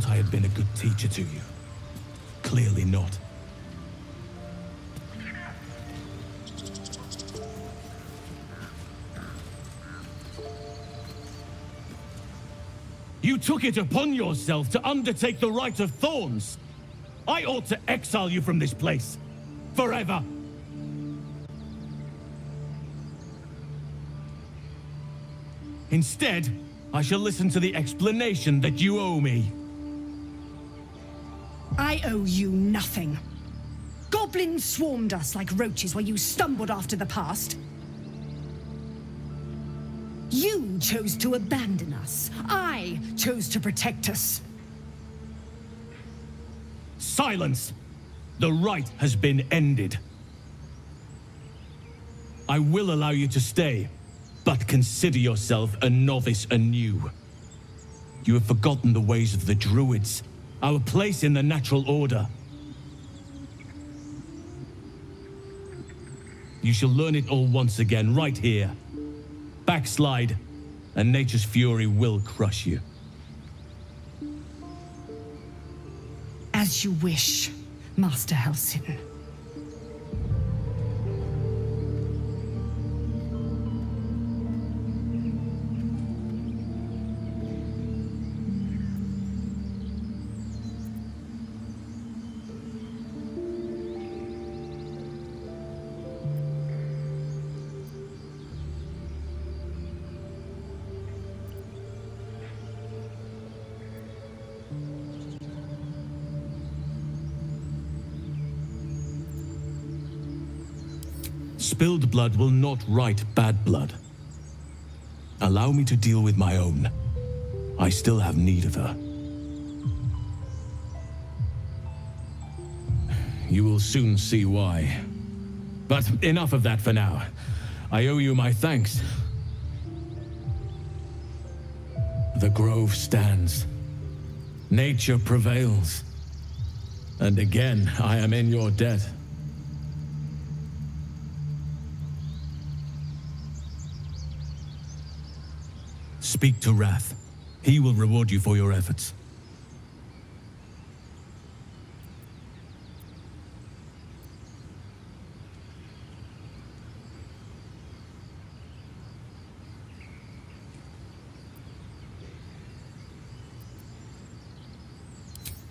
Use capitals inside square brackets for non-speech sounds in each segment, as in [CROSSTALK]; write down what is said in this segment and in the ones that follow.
thought I had been a good teacher to you. Clearly not. You took it upon yourself to undertake the rite of thorns. I ought to exile you from this place. Forever. Instead, I shall listen to the explanation that you owe me. I owe you nothing. Goblins swarmed us like roaches while you stumbled after the past. You chose to abandon us. I chose to protect us. Silence! The rite has been ended. I will allow you to stay, but consider yourself a novice anew. You have forgotten the ways of the Druids, our place in the natural order. You shall learn it all once again, right here. Backslide, and nature's fury will crush you. As you wish, Master Halsin. Blood will not right bad blood. Allow me to deal with my own. I still have need of her. You will soon see why. But enough of that for now. I owe you my thanks. The grove stands. Nature prevails. And again, I am in your debt. Speak to Rath. He will reward you for your efforts.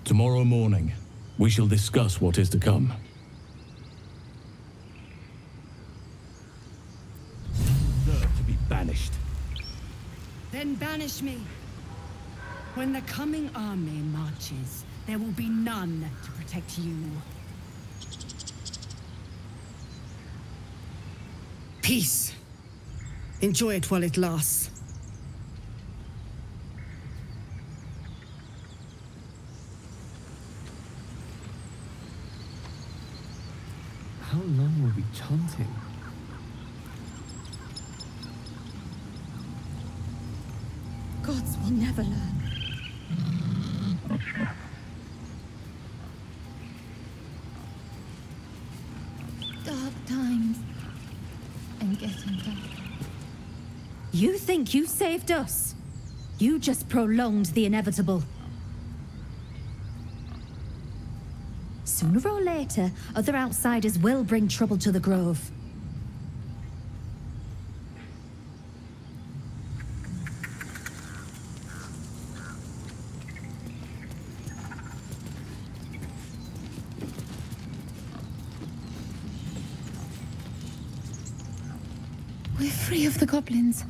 Tomorrow morning, we shall discuss what is to come. Deserve to be banished. Me. When the coming army marches, there will be none to protect you. Peace. Enjoy it while it lasts. How long were we chanting? Learn. Dark times and getting. You think you saved us? You just prolonged the inevitable. Sooner or later, other outsiders will bring trouble to the Grove. We're free of the goblins,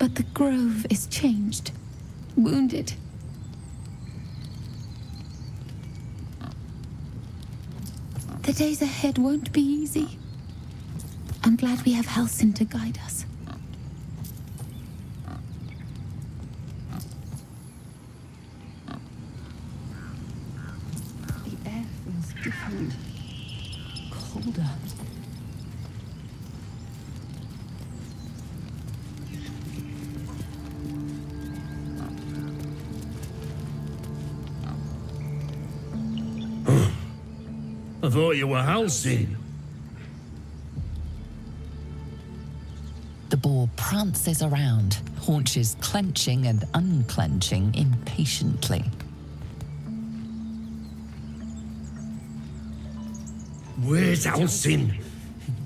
but the grove is changed. Wounded. The days ahead won't be easy. I'm glad we have Halsin to guide us. The air feels different. Colder. I thought you were Halsin. The boar prances around, haunches clenching and unclenching impatiently. Where's Halsin?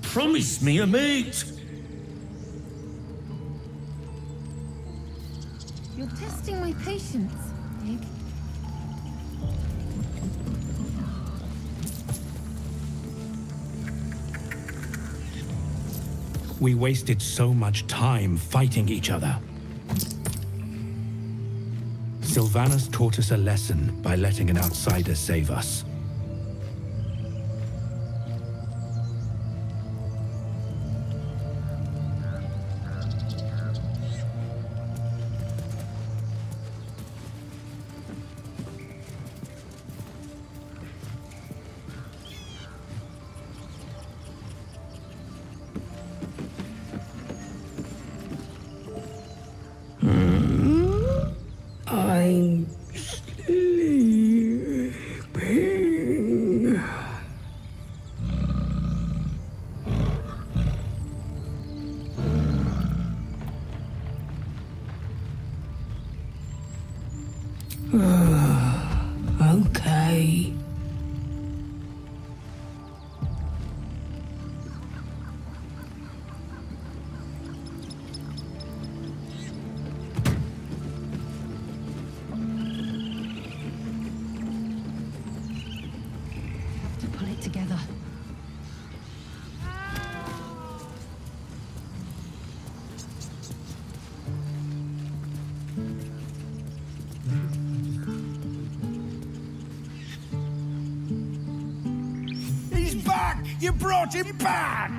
Promise me a mate. You're testing my patience. We wasted so much time fighting each other. Sylvanus taught us a lesson by letting an outsider save us. You brought him back!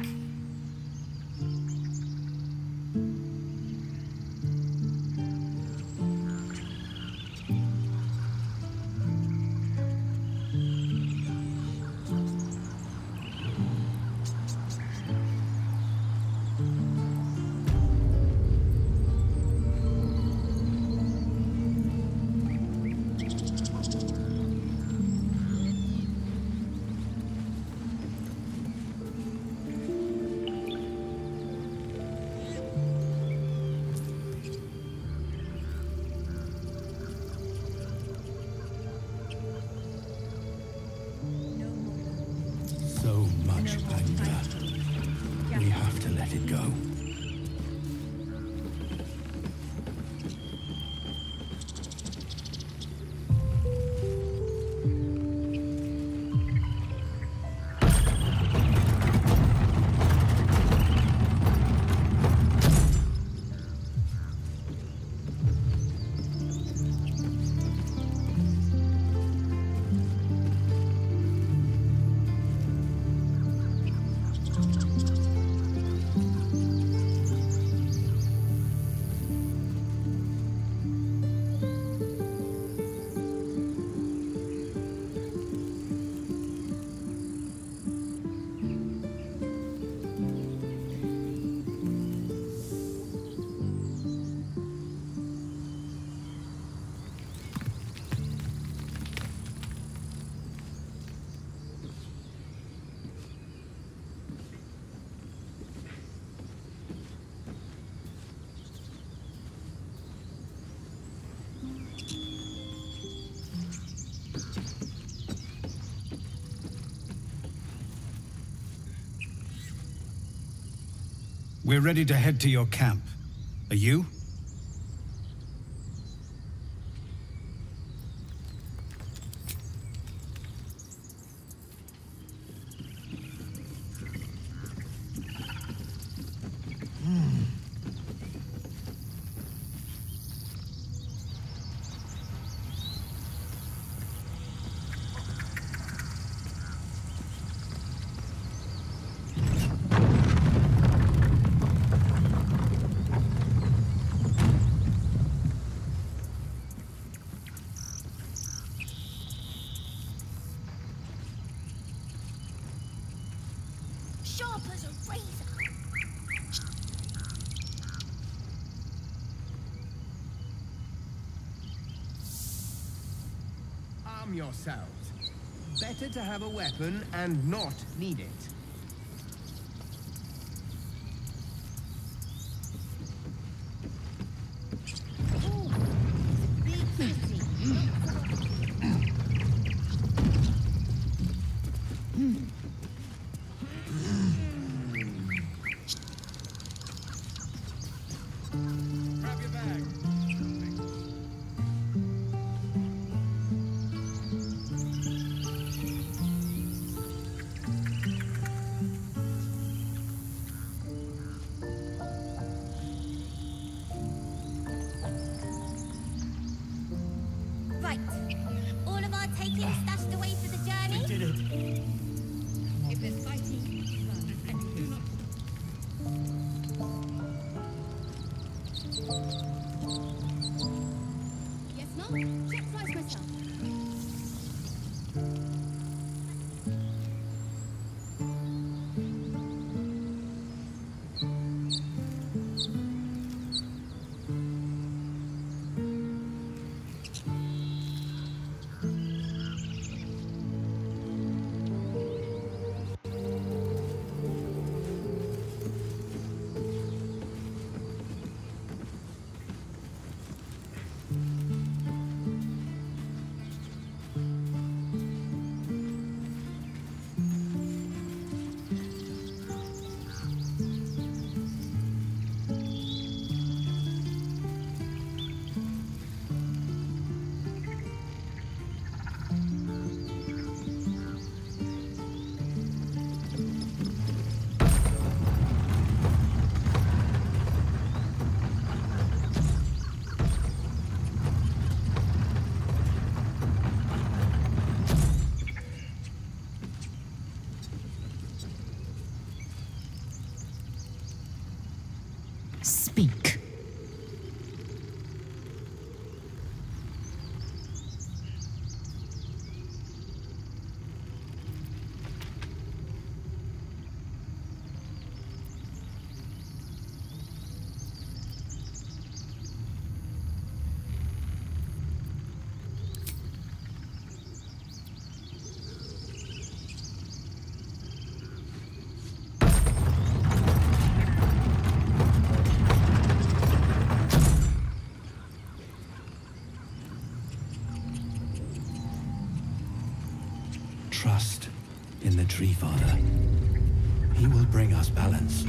We're ready to head to your camp. Are you? ourselves. Better to have a weapon and not need it. Grab your bag. Tree Father. He will bring us balance.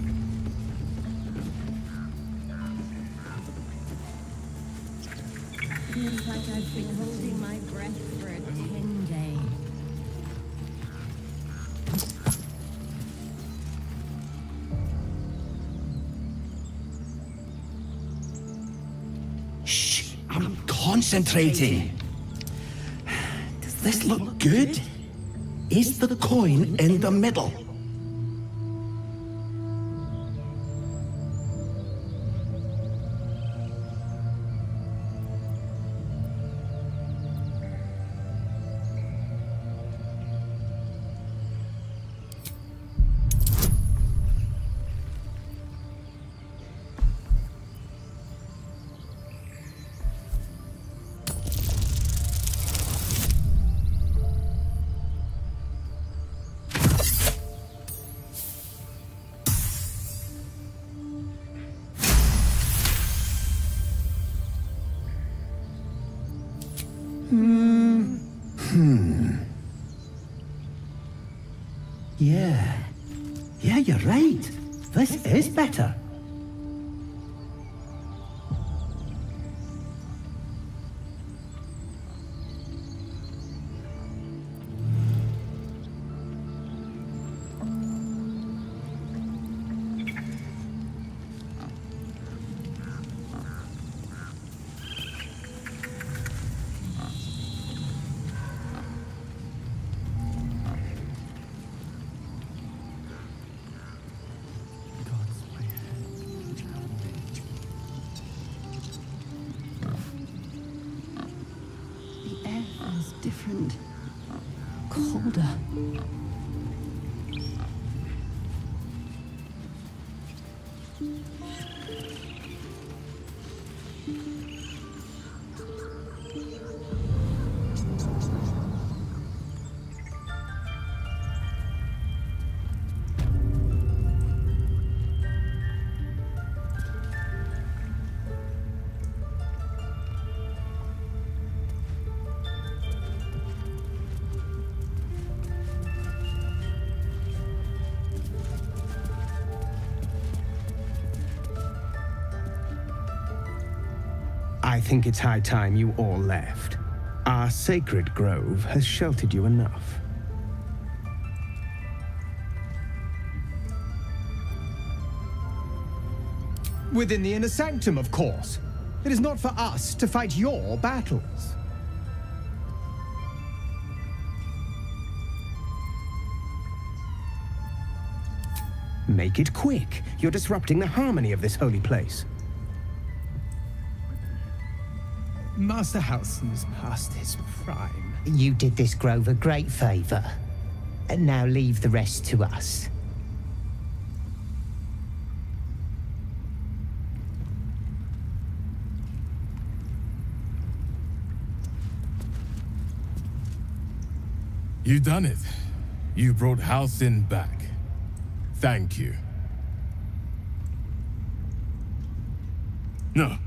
Feels like I've been holding my breath for a ten day. Shh! I'm concentrating. Does this look good? Is the coin in the middle? Colder. I think it's high time you all left. Our sacred grove has sheltered you enough. Within the inner sanctum, of course. It is not for us to fight your battles. Make it quick. You're disrupting the harmony of this holy place. Master Halsin is past his prime. You did this grove a great favor. And now leave the rest to us. You done it. You brought Halsin back. Thank you. No,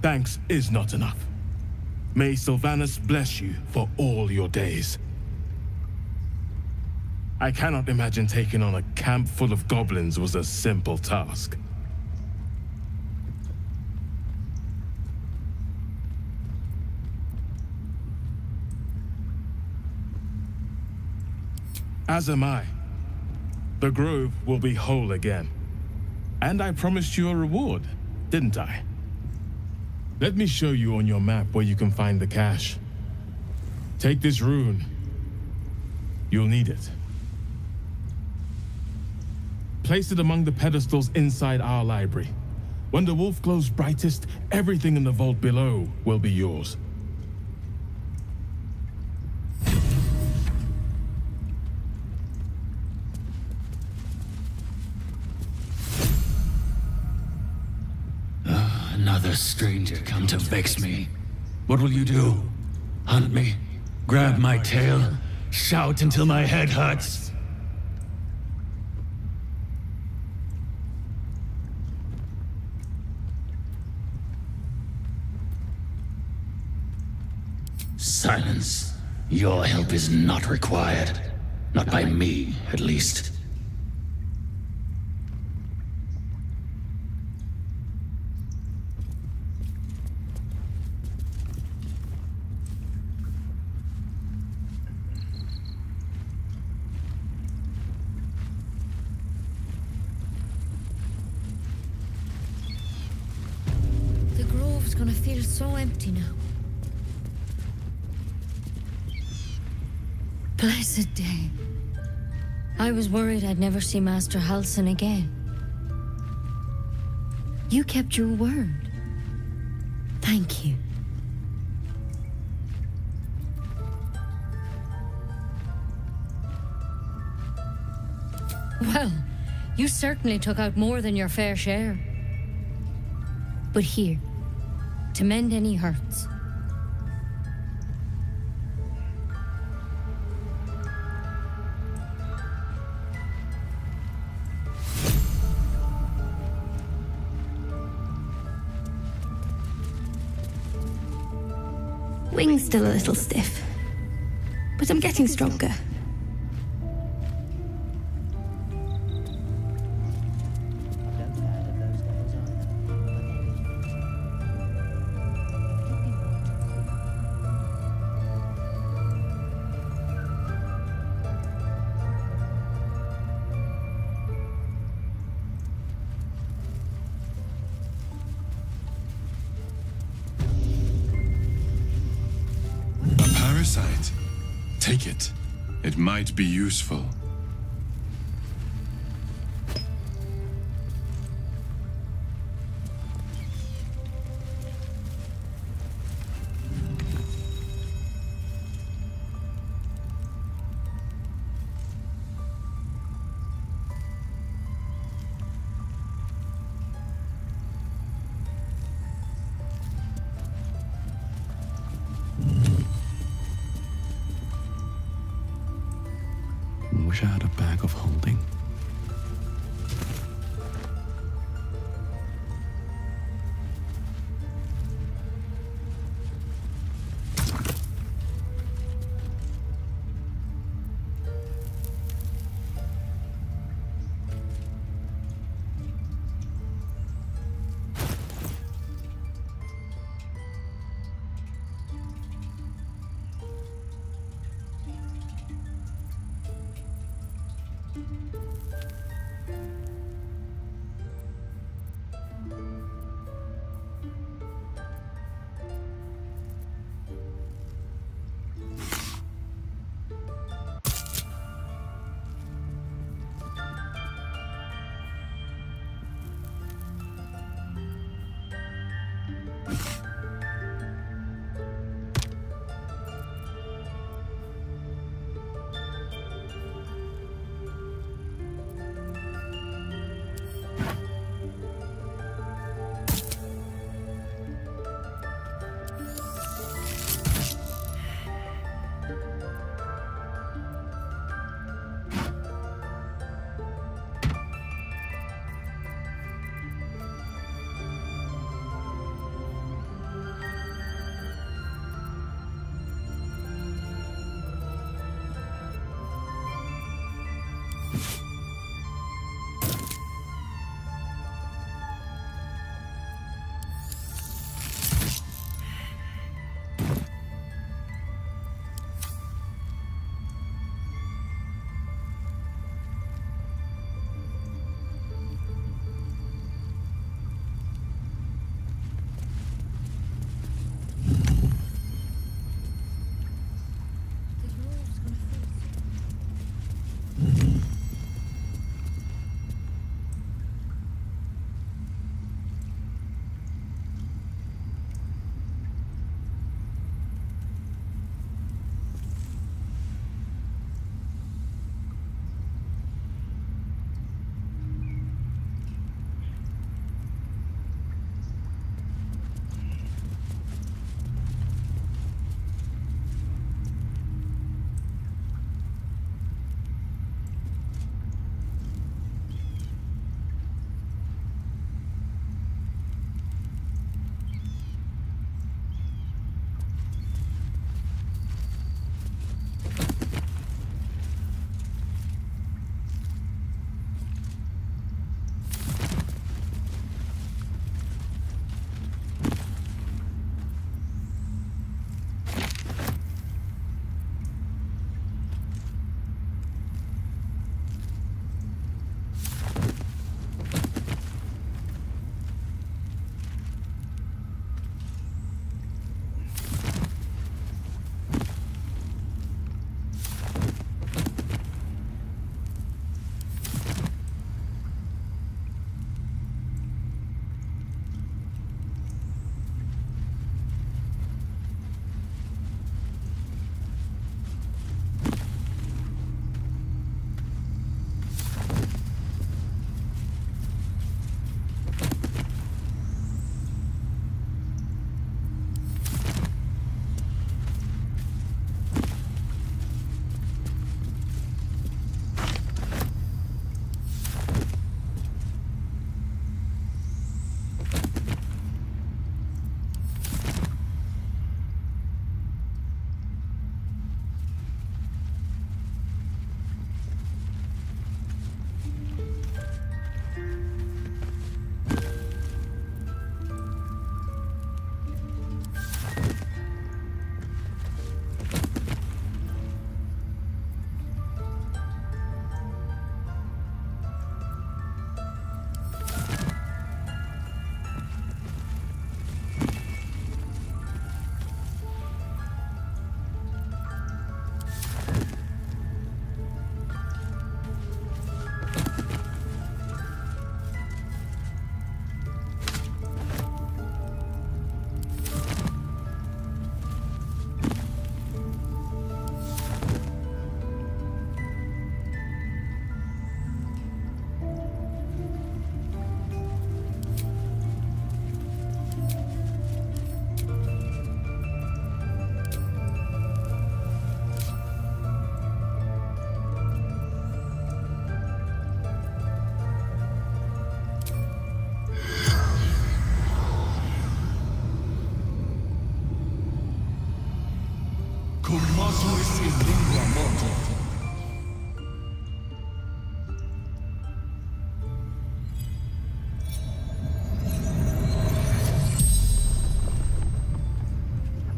thanks is not enough. May Sylvanus bless you for all your days. I cannot imagine taking on a camp full of goblins was a simple task. As am I. The grove will be whole again. And I promised you a reward, didn't I? Let me show you on your map where you can find the cache. Take this rune. You'll need it. Place it among the pedestals inside our library. When the wolf glows brightest, everything in the vault below will be yours. Stranger come to vex me. What will you do? Hunt me? Grab my tail? Shout until my head hurts? Silence. Your help is not required. Not by me, at least. Grove's gonna feel so empty now. Blessed day. I was worried I'd never see Master Halsin again. You kept your word. Thank you. Well, you certainly took out more than your fair share. But here, to mend any hurts. Wing's still a little stiff, but I'm getting stronger. Useful. Had a bag of holding.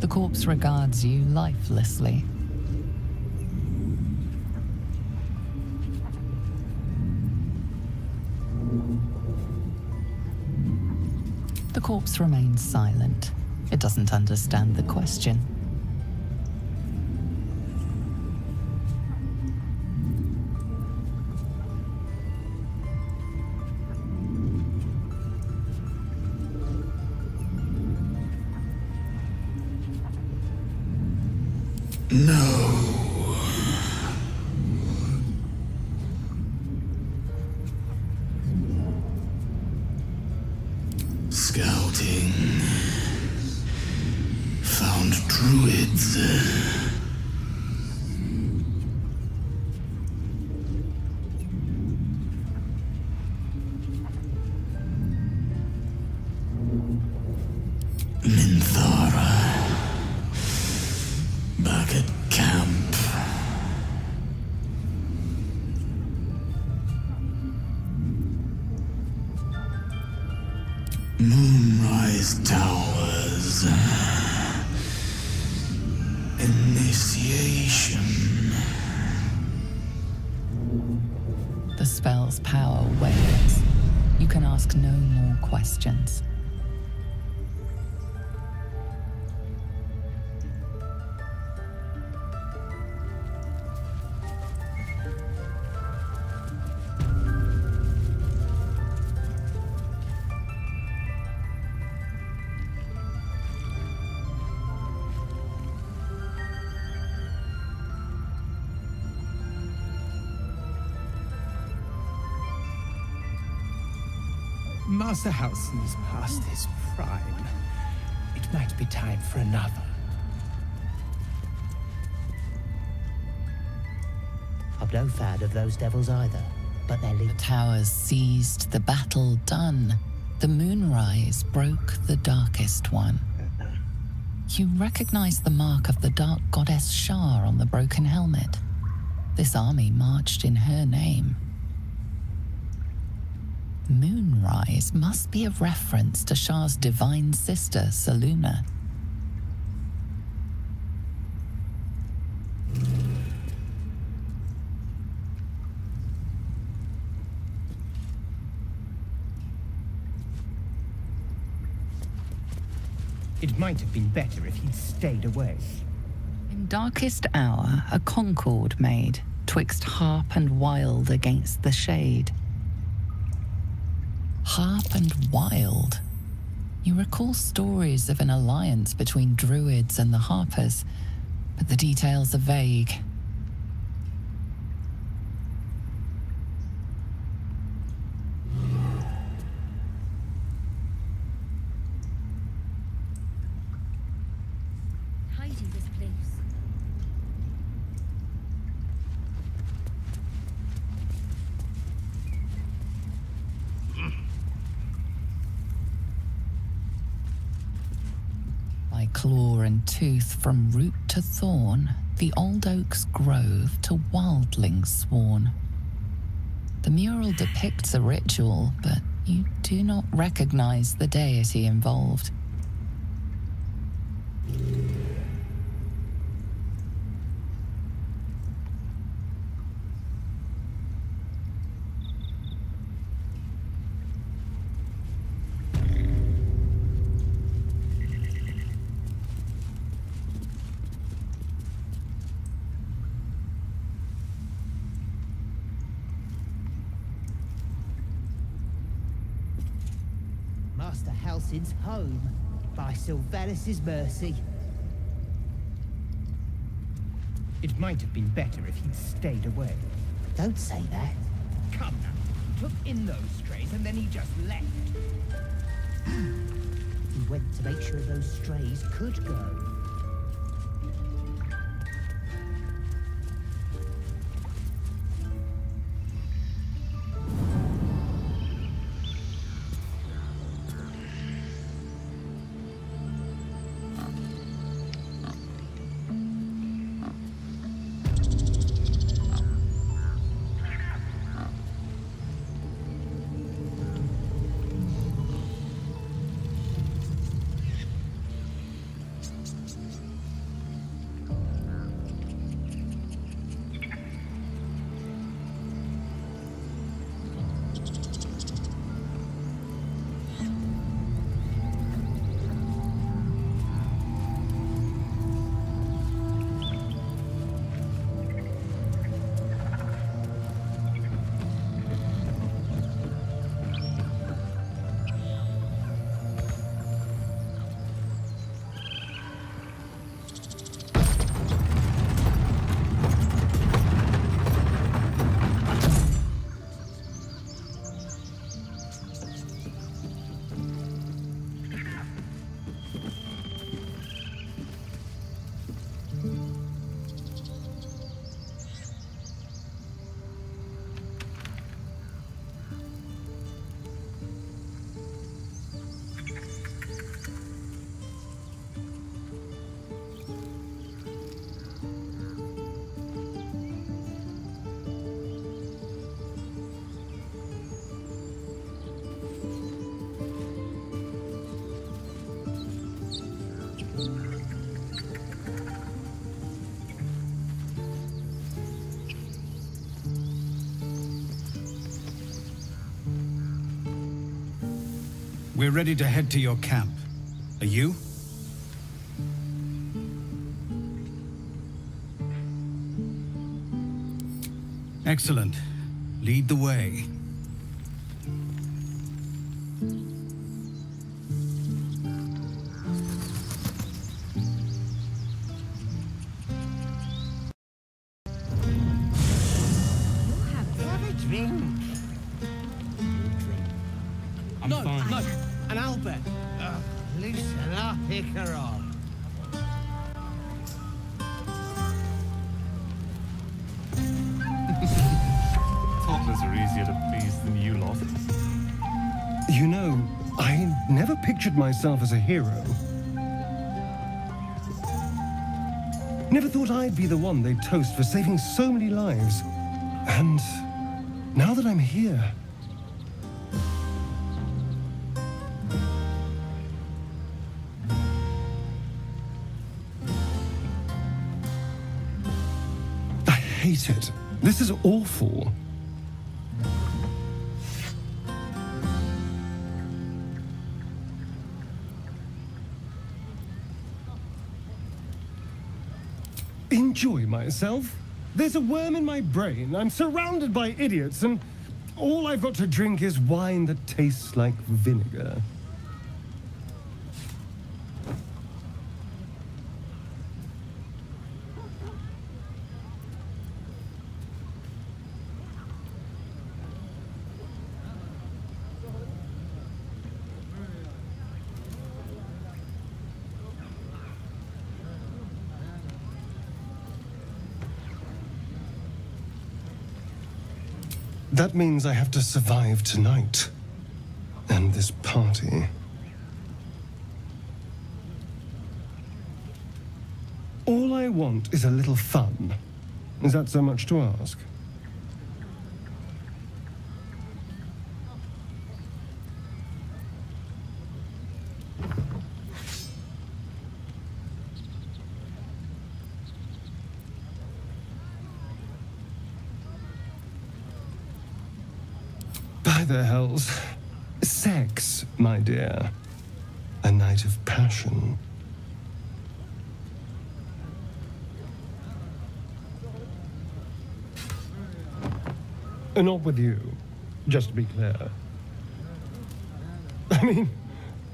The corpse regards you lifelessly. The corpse remains silent. It doesn't understand the question. Master Halsin's past his prime. It might be time for another. I'm no fan of those devils either, but they're The towers seized, the battle done. The moonrise broke the darkest one. You recognize the mark of the dark goddess Shar on the broken helmet. This army marched in her name. Moonrise must be a reference to Shar's divine sister, Selûne. It might have been better if he'd stayed away. In darkest hour, a concord made, twixt harp and wild against the shade. Harp and wild. You recall stories of an alliance between druids and the harpers, but the details are vague. Tidy this place. By tooth from root to thorn, the old oak's grove to wildlings sworn. The mural depicts a ritual, but you do not recognize the deity involved. Master Halsin's home by Sylvanus' mercy. It might have been better if he'd stayed away. Don't say that. Come now. He Took in those strays and then he just left. [CLEARS THROAT] He went to make sure those strays could go. We're ready to head to your camp. Are you? Excellent. Lead the way. As a hero. Never thought I'd be the one they'd toast for saving so many lives. And now that I'm here, I hate it. This is awful. Enjoy myself? There's a worm in my brain. I'm surrounded by idiots, and all I've got to drink is wine that tastes like vinegar. That means I have to survive tonight. And this party. All I want is a little fun. Is that so much to ask? By the hells. Sex, my dear. A night of passion. Uh, Not with you, just to be clear. I mean,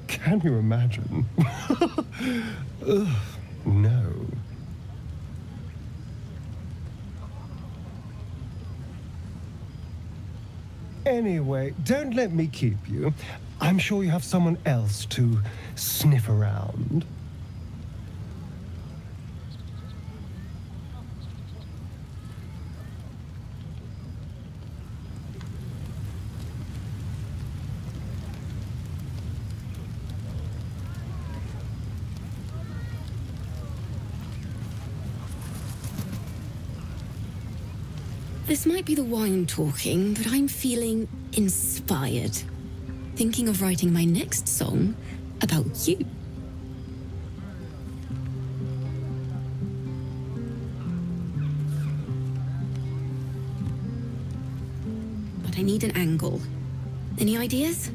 can you imagine? Ugh, [LAUGHS] no. Anyway, don't let me keep you. I'm sure you have someone else to sniff around. This might be the wine talking, but I'm feeling inspired. Thinking of writing my next song about you. But I need an angle. Any ideas?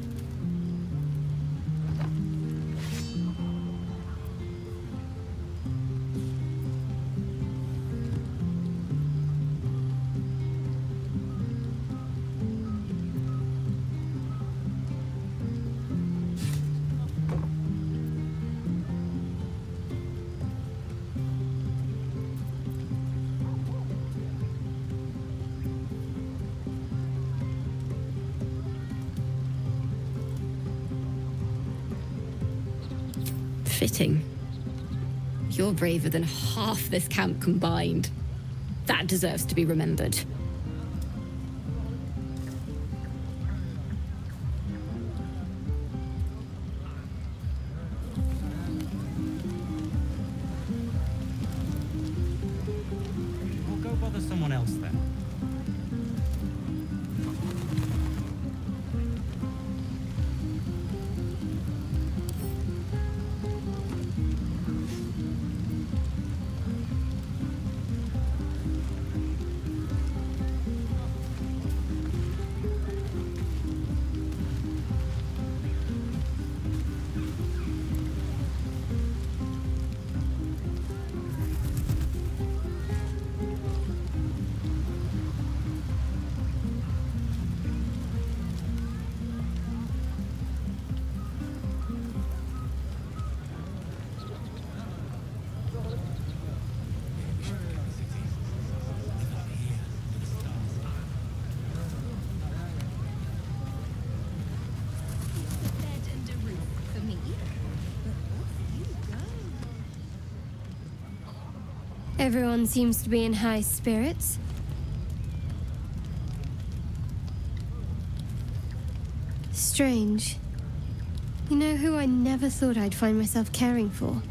You're braver than half this camp combined. That deserves to be remembered. Everyone seems to be in high spirits. Strange. You know who I never thought I'd find myself caring for?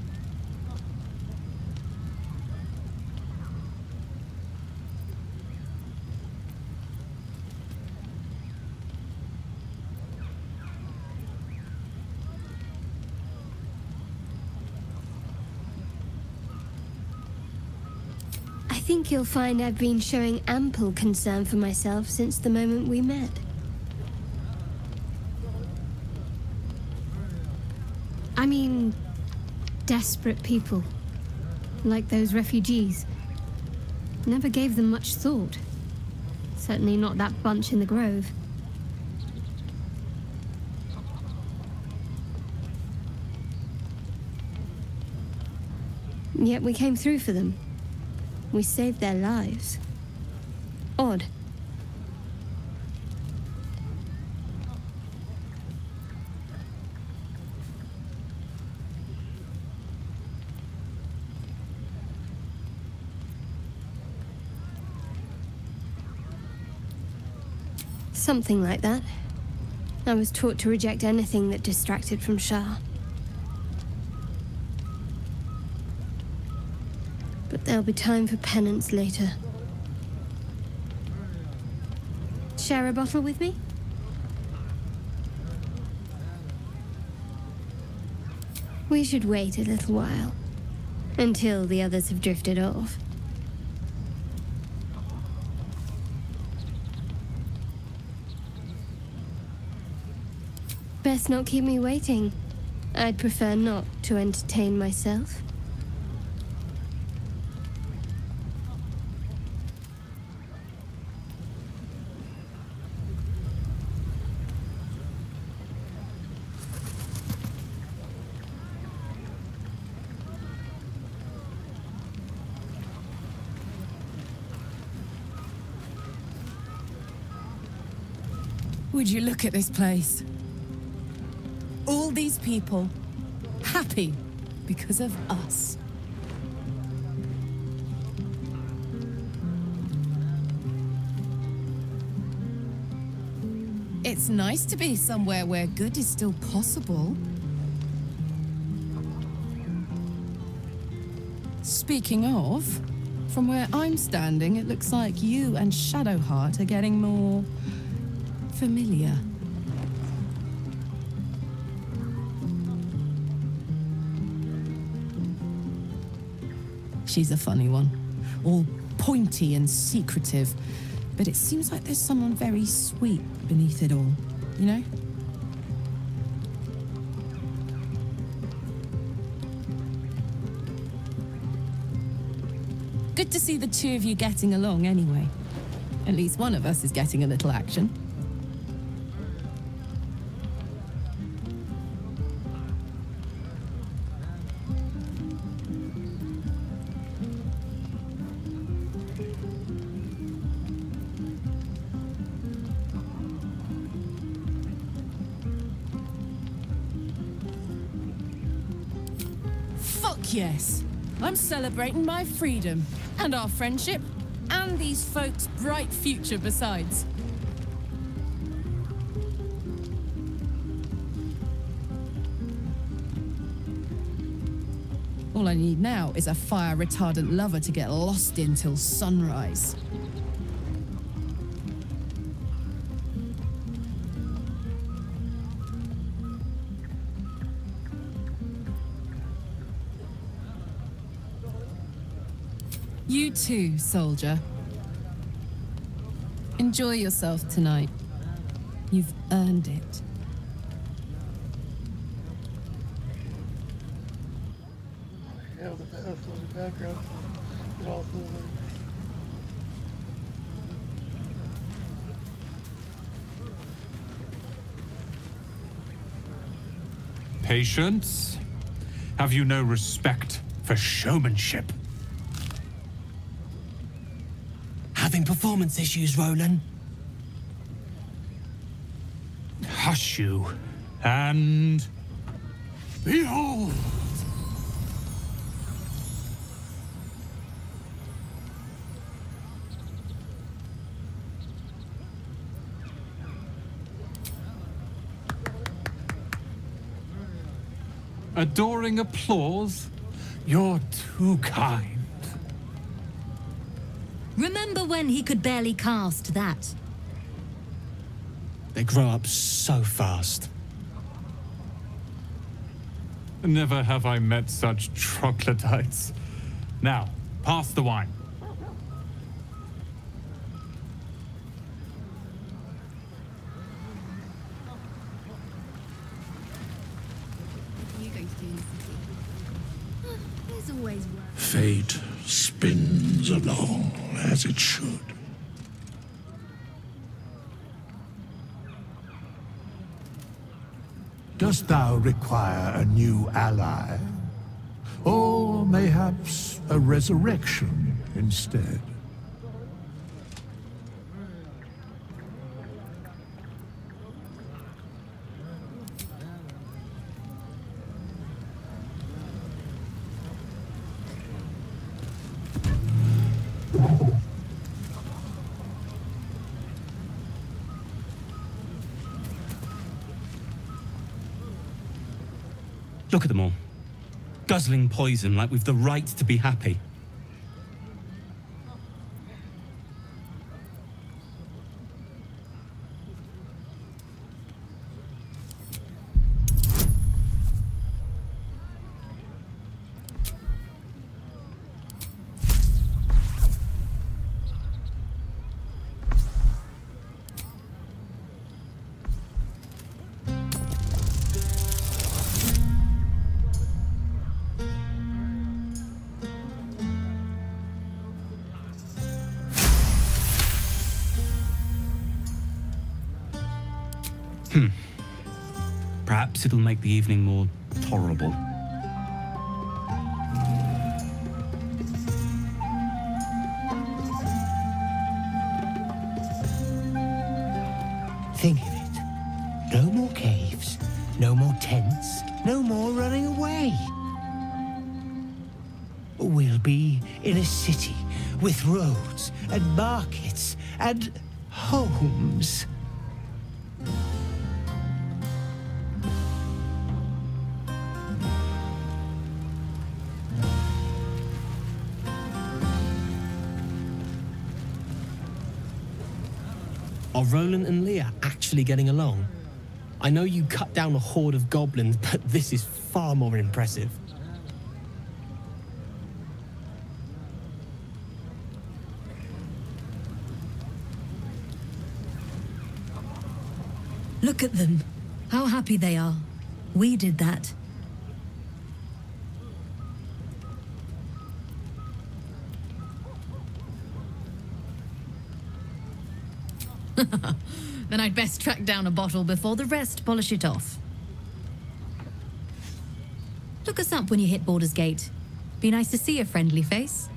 I think you'll find I've been showing ample concern for myself since the moment we met. I mean, desperate people. Like those refugees. Never gave them much thought. Certainly not that bunch in the grove. Yet we came through for them. We saved their lives. Odd. Something like that. I was taught to reject anything that distracted from Shar. There'll be time for penance later. Share a bottle with me? We should wait a little while. Until the others have drifted off. Best not keep me waiting. I'd prefer not to entertain myself. Would you look at this place? All these people happy because of us. It's nice to be somewhere where good is still possible. Speaking of, from where I'm standing, it looks like you and Shadowheart are getting more familiar. She's a funny one. All pointy and secretive. But it seems like there's someone very sweet beneath it all, you know? Good to see the two of you getting along anyway. At least one of us is getting a little action. Celebrating my freedom, and our friendship, and these folks' bright future besides. All I need now is a fire retardant lover to get lost in till sunrise. Too, soldier. Enjoy yourself tonight. You've earned it. Patience? Have you no respect for showmanship? having performance issues, Rolan. Hush you, and... Behold! Adoring applause? You're too kind. Remember when he could barely cast that? They grow up so fast. Never have I met such troglodytes. Now, pass the wine. Dost thou require a new ally? Or mayhaps a resurrection instead? Look at them all. Guzzling poison like we've the right to be happy. Perhaps it'll make the evening more tolerable. Think of it. No more caves, no more tents, no more running away. We'll be in a city with roads and markets and Are Rolan and Lia actually getting along? I know you cut down a horde of goblins, but this is far more impressive. Look at them. How happy they are. We did that. [LAUGHS] then I'd best track down a bottle before the rest polish it off. Look us up when you hit Baldur's Gate. Be nice to see a friendly face.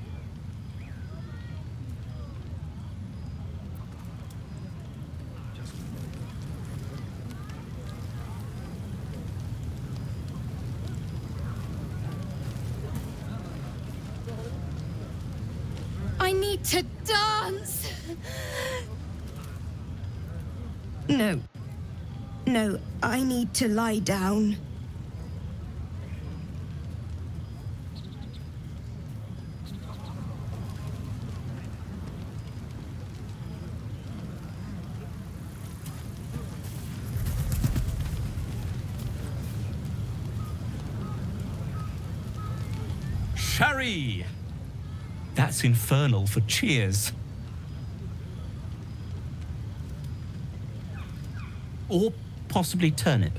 I need to dance! No. No, I need to lie down. Sherry! That's infernal for cheers. Or possibly turnip.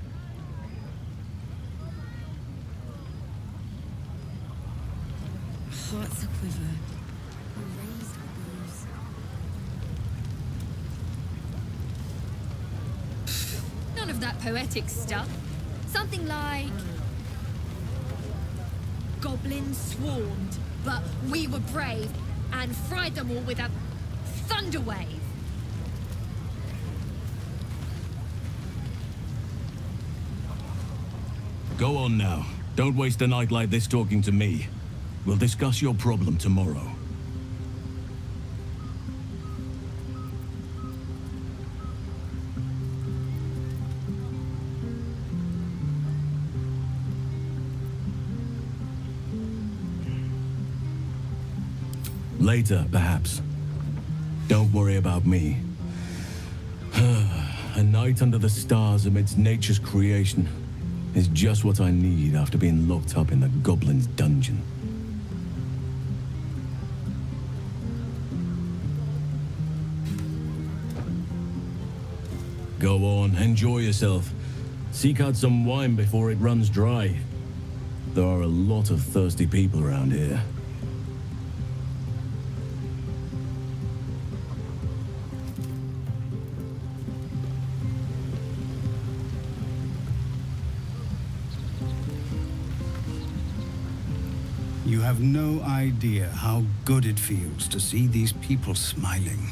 Hearts a quiver. None of that poetic stuff. Something like. Goblins swarmed, but we were brave and fried them all with a thunder wave. Go on now. Don't waste a night like this talking to me. We'll discuss your problem tomorrow. Later, perhaps. Don't worry about me. [SIGHS] a night under the stars amidst nature's creation is just what I need after being locked up in the goblin's dungeon. Go on, enjoy yourself. Seek out some wine before it runs dry. There are a lot of thirsty people around here. You have no idea how good it feels to see these people smiling.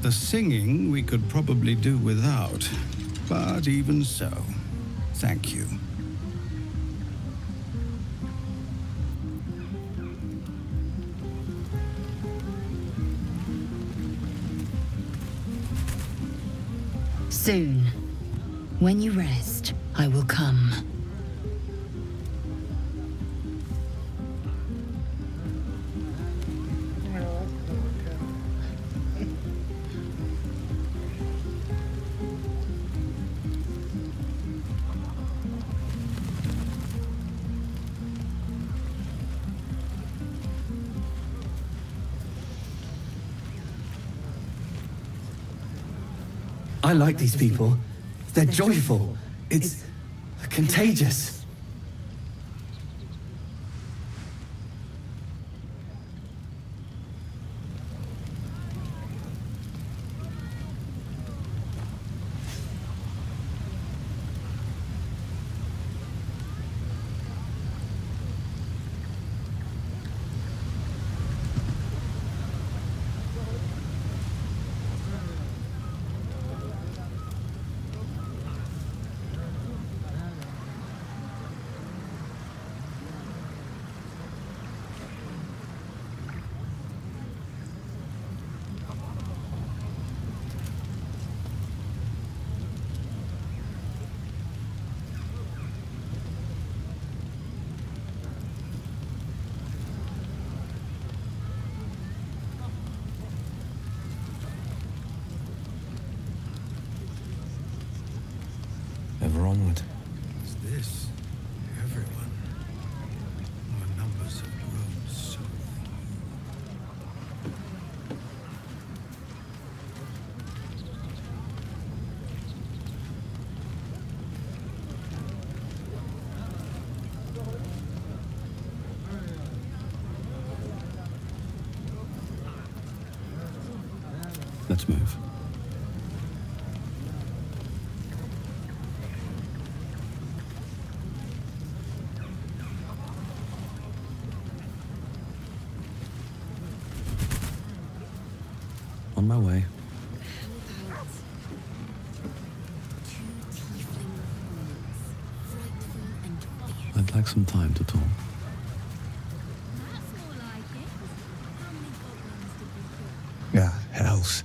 The singing we could probably do without, but even so, thank you. Soon, when you rest, like these people. They're joyful. It's contagious. Onward. Is this everyone? Our numbers have grown so Let's move. I'd like some time to talk. Ah, hells.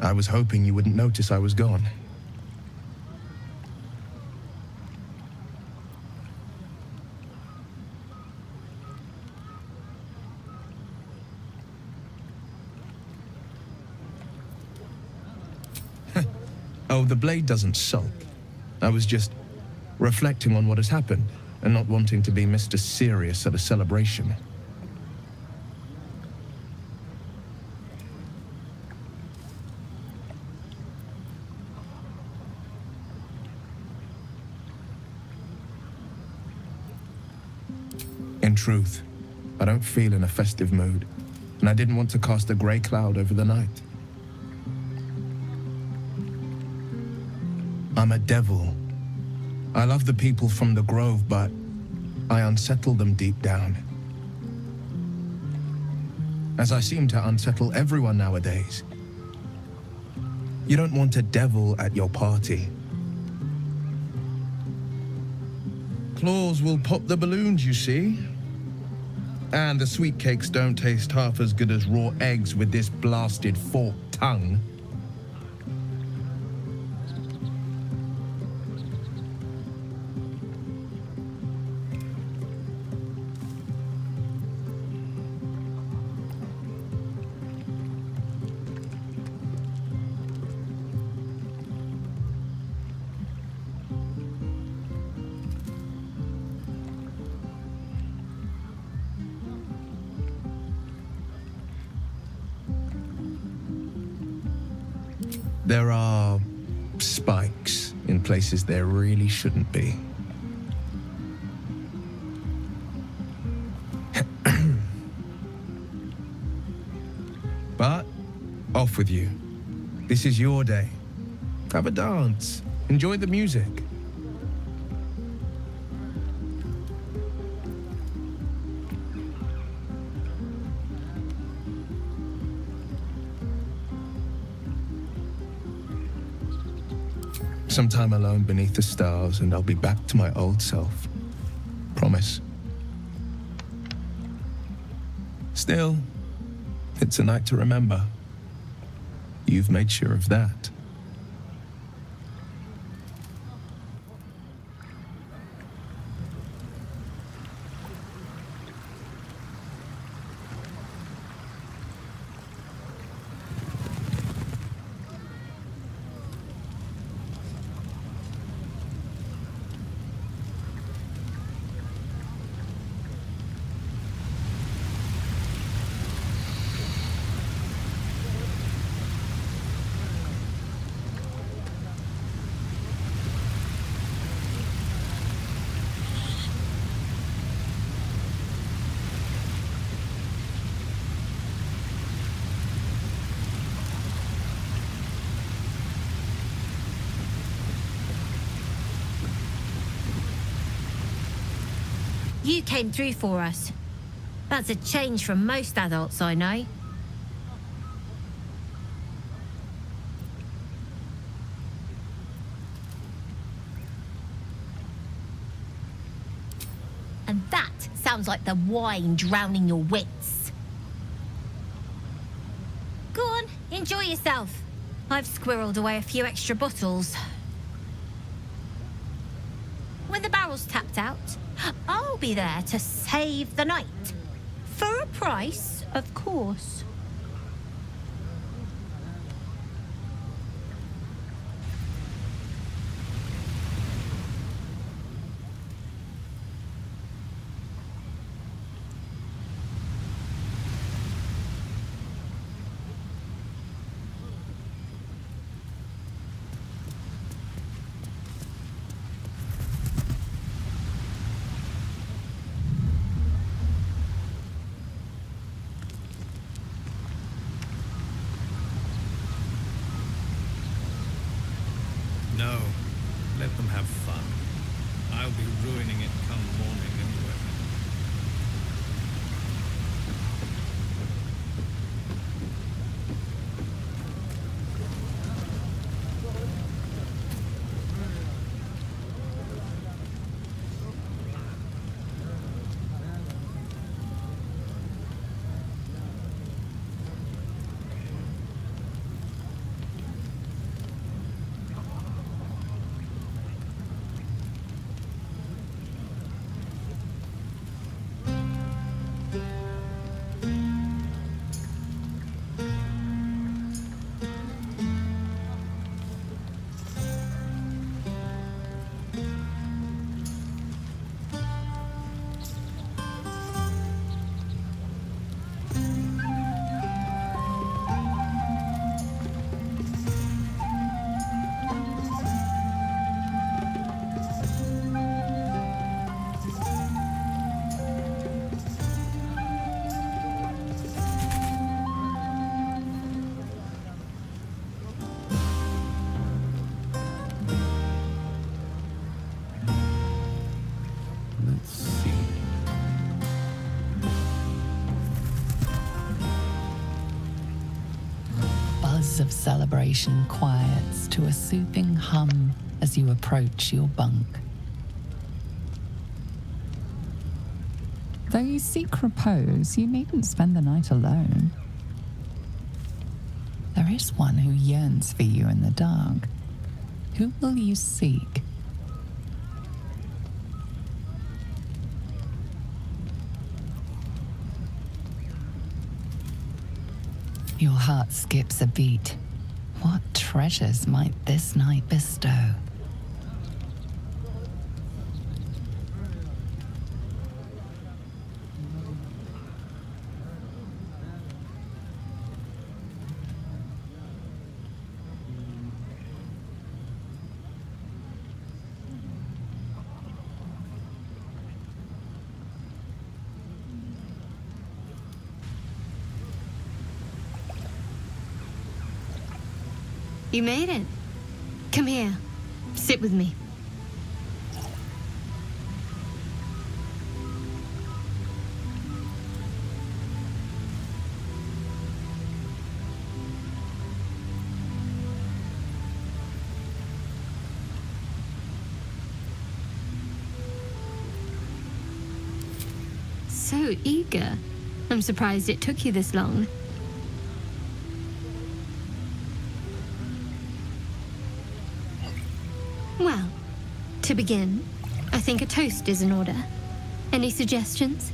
I was hoping you wouldn't notice I was gone. The blade doesn't sulk. I was just reflecting on what has happened and not wanting to be Mr. Serious at a celebration. In truth, I don't feel in a festive mood, and I didn't want to cast a grey cloud over the night. Devil. I love the people from the Grove, but I unsettle them deep down. As I seem to unsettle everyone nowadays. You don't want a devil at your party. Claws will pop the balloons, you see. And the sweet cakes don't taste half as good as raw eggs with this blasted forked tongue. Places there really shouldn't be. [COUGHS] but off with you. This is your day. Have a dance. Enjoy the music. Some time alone beneath the stars, and I'll be back to my old self. Promise. Still, it's a night to remember. You've made sure of that. You came through for us. That's a change from most adults I know. And that sounds like the wine drowning your wits. Go on, enjoy yourself. I've squirreled away a few extra bottles. When the barrel's tapped out, I'll be there to save the night. For a price, of course. Of celebration quiets to a soothing hum as you approach your bunk. Though you seek repose, you needn't spend the night alone. There is one who yearns for you in the dark. Who will you seek? Your heart skips a beat. What treasures might this night bestow? You made it. Come here. Sit with me. So eager. I'm surprised it took you this long. To begin, I think a toast is in order. Any suggestions?